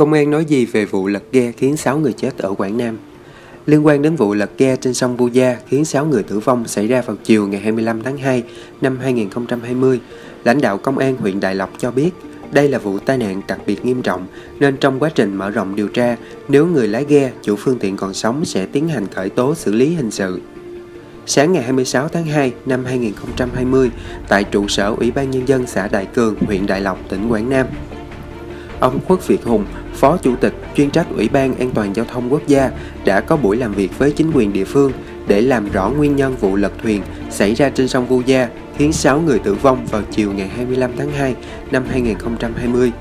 Công an nói gì về vụ lật ghe khiến 6 người chết ở Quảng Nam? Liên quan đến vụ lật ghe trên sông Vu Gia khiến 6 người tử vong xảy ra vào chiều ngày 25 tháng 2 năm 2020, lãnh đạo công an huyện Đại Lộc cho biết đây là vụ tai nạn đặc biệt nghiêm trọng nên trong quá trình mở rộng điều tra, nếu người lái ghe, chủ phương tiện còn sống sẽ tiến hành khởi tố xử lý hình sự. Sáng ngày 26 tháng 2 năm 2020, tại trụ sở Ủy ban Nhân dân xã Đại Cường, huyện Đại Lộc, tỉnh Quảng Nam, ông Khuất Việt Hùng, Phó Chủ tịch chuyên trách Ủy ban An toàn Giao thông Quốc gia đã có buổi làm việc với chính quyền địa phương để làm rõ nguyên nhân vụ lật thuyền xảy ra trên sông Vu Gia khiến 6 người tử vong vào chiều ngày 25 tháng 2 năm 2020.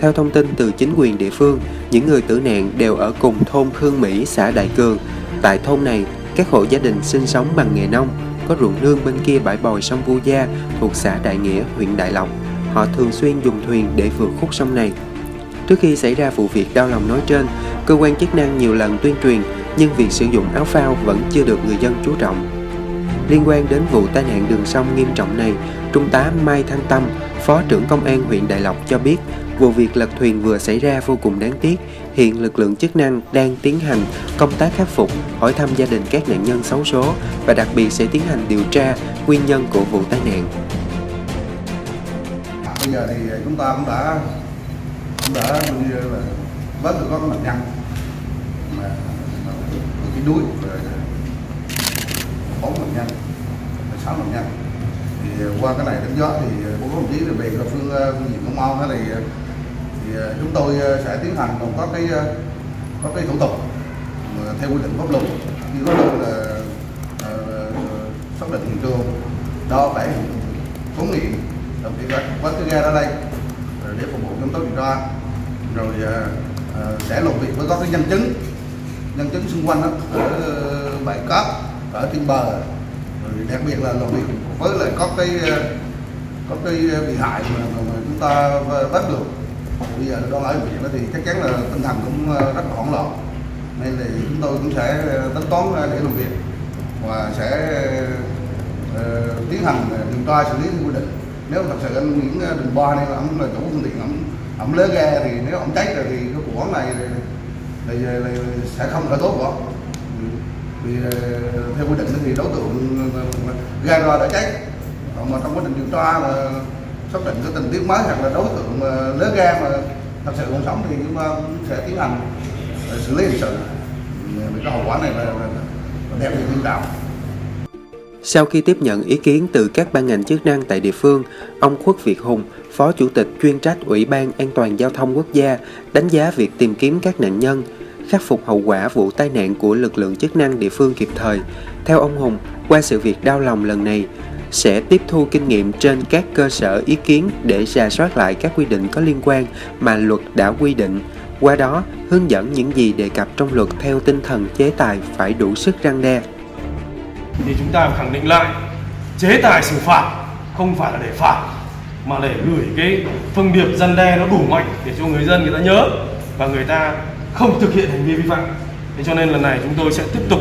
Theo thông tin từ chính quyền địa phương, những người tử nạn đều ở cùng thôn Khương Mỹ, xã Đại Cường. Tại thôn này, các hộ gia đình sinh sống bằng nghề nông, có ruộng nương bên kia bãi bồi sông Vu Gia thuộc xã Đại Nghĩa, huyện Đại Lộc. Họ thường xuyên dùng thuyền để vượt khúc sông này Trước khi xảy ra vụ việc đau lòng nói trên, cơ quan chức năng nhiều lần tuyên truyền nhưng việc sử dụng áo phao vẫn chưa được người dân chú trọng. Liên quan đến vụ tai nạn đường sông nghiêm trọng này, Trung tá Mai Thanh Tâm, Phó trưởng Công an huyện Đại Lộc cho biết vụ việc lật thuyền vừa xảy ra vô cùng đáng tiếc. Hiện lực lượng chức năng đang tiến hành công tác khắc phục, hỏi thăm gia đình các nạn nhân xấu số và đặc biệt sẽ tiến hành điều tra nguyên nhân của vụ tai nạn. Bây giờ thì ờ, chúng ta cũng đã cũng đã như là bớt được có cái mặt nhăn mà, cái đuối rồi bốn mặt nhăn sáu mặt nhăn thì ờ, qua cái này đánh gió thì bố đồng chí về là phương ờ, phương diện công an thì ờ, thì chúng tôi sẽ tiến hành còn có cái có cái thủ tục theo quy định pháp luật. Như đó là xác định hiện trường đo vẽ phóng nghiệm. Đồng thời có cái ga ra đây tố điều tra rồi ờ, ờ, sẽ làm việc với các cái nhân chứng. Nhân chứng xung quanh đó, ở ờ, bãi cát ở trên bờ. Rồi đặc biệt là làm việc với lại có cái có cái bị hại mà, mà, chúng ta bắt được. Bây giờ đang ở viện đó thì chắc chắn là tinh thần cũng rất là hoảng loạn. Nên là chúng tôi cũng sẽ tính toán để làm việc và sẽ uh, tiến hành điều tra xử lý theo quy định. Nếu thật sự anh Nguyễn Đình Ba này là ông là chủ phương tiện ông ông lớn ra thì nếu ông chết rồi thì cái vụ án này là, là, là, là sẽ không khởi tố của vì ờ, theo quy định thì đối tượng ờ, ra ra đã chết. Còn mà trong quá trình điều tra là xác định cái tình tiết mới hoặc là đối tượng ờ, lớn ra mà thật sự còn sống thì chúng ta sẽ tiến hành xử lý hình sự. Vì cái hậu quả này là, là, là đẹp nghiêm trọng sau khi tiếp nhận ý kiến từ các ban ngành chức năng tại địa phương, ông Khuất Việt Hùng, Phó Chủ tịch chuyên trách Ủy ban An toàn Giao thông Quốc gia, đánh giá việc tìm kiếm các nạn nhân, khắc phục hậu quả vụ tai nạn của lực lượng chức năng địa phương kịp thời. Theo ông Hùng, qua sự việc đau lòng lần này, sẽ tiếp thu kinh nghiệm trên các cơ sở ý kiến để rà soát lại các quy định có liên quan mà luật đã quy định. Qua đó, hướng dẫn những gì đề cập trong luật theo tinh thần chế tài phải đủ sức răng đe thì chúng ta khẳng định lại chế tài xử phạt không phải là để phạt mà để gửi cái thông điệp dân đe nó đủ mạnh để cho người dân người ta nhớ và người ta không thực hiện hành vi vi phạm. Thế cho nên lần này chúng tôi sẽ tiếp tục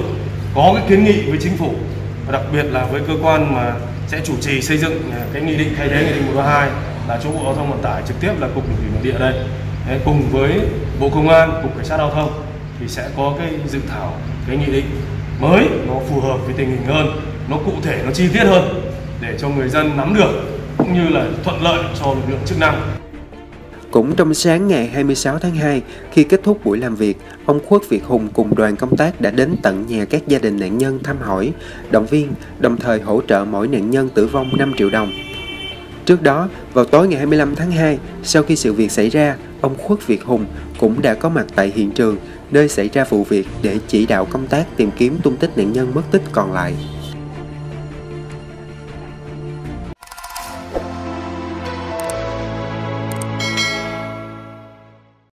có cái kiến nghị với chính phủ và đặc biệt là với cơ quan mà sẽ chủ trì xây dựng à, cái nghị định thay thế nghị định 132 là chỗ bộ giao thông vận tải trực tiếp là cục đường thủy nội địa đây. Đấy, cùng với bộ công an cục cảnh sát giao thông thì sẽ có cái dự thảo cái nghị định mới nó phù hợp với tình hình hơn nó cụ thể nó chi tiết hơn để cho người dân nắm được cũng như là thuận lợi cho lực lượng chức năng cũng trong sáng ngày 26 tháng 2, khi kết thúc buổi làm việc, ông Khuất Việt Hùng cùng đoàn công tác đã đến tận nhà các gia đình nạn nhân thăm hỏi, động viên, đồng thời hỗ trợ mỗi nạn nhân tử vong 5 triệu đồng. Trước đó, vào tối ngày 25 tháng 2, sau khi sự việc xảy ra, ông Khuất Việt Hùng cũng đã có mặt tại hiện trường nơi xảy ra vụ việc để chỉ đạo công tác tìm kiếm tung tích nạn nhân mất tích còn lại.